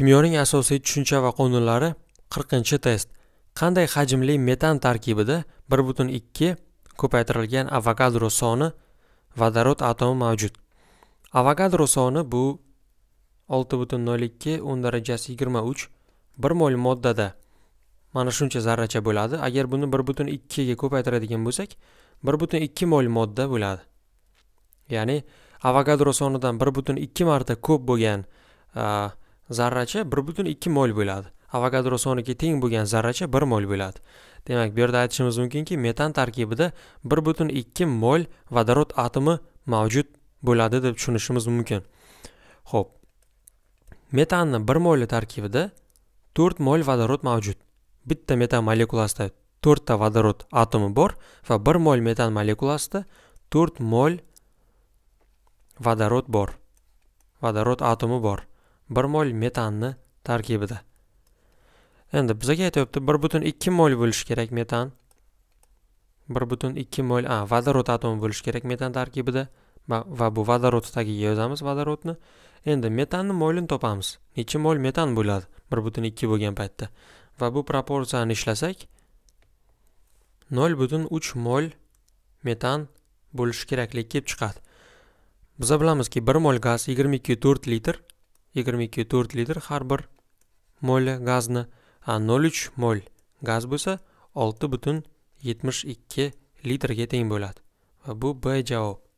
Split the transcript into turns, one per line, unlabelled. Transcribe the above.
Kimyoning asosiy tushuncha va qonunlari 40 test. Qanday hajmli metan tarkibida 1.2 ko'paytirilgan Avogadro soni vodorod atomi mavjud? Avogadro soni bu 6.02 10 darajasi 23 1 mol moddada mana shuncha zarracha bo'ladi. Agar buni 1.2 ga ko'paytiradigan bo'lsak, 1.2 mol modda bo'ladi. Ya'ni Avogadro sonidan 1.2 marta ko'p bo'lgan zarracha 1.2 mol bo'ladi. Avogadro soniga teng bo'lgan zarracha 1 mol bo'ladi. Demak, bu yerda aytishimiz mumkinki, metan tarkibida 1.2 mol vodorod atomi mavjud bo'ladi deb tushunishimiz mumkin. Xo'p. Metanni 1 mol tarkibida 4 mol vodorod mavjud. Bitta metan molekulasida 4 ta vodorod atomi bor va 1 mol metan molekulasida 4 mol vodorod bor. Vodorod atomi bor. 1 mol metanni tarkibida. Endi bizaga aytyapti 1.2 mol bo'lishi kerak metan. 1.2 mol, a, vodorod atomi bo'lishi kerak metan tarkibida va bu vodorod tagiga yozamiz vodorodni. Endi metanni molini topamiz. Necha mol metan bo'ladi 1.2 bo'lgan paytda? Va bu proporsiyani ishlasak 0.3 mol metan bo'lishi keraklik kelib chiqadi. Biz bilamizki 1 mol gaz 22.4 litr 22.4 litr har bir moli gazni 0.3 mol gaz bo'lsa 6.72 litrga teng bo'ladi. Va bu B javob.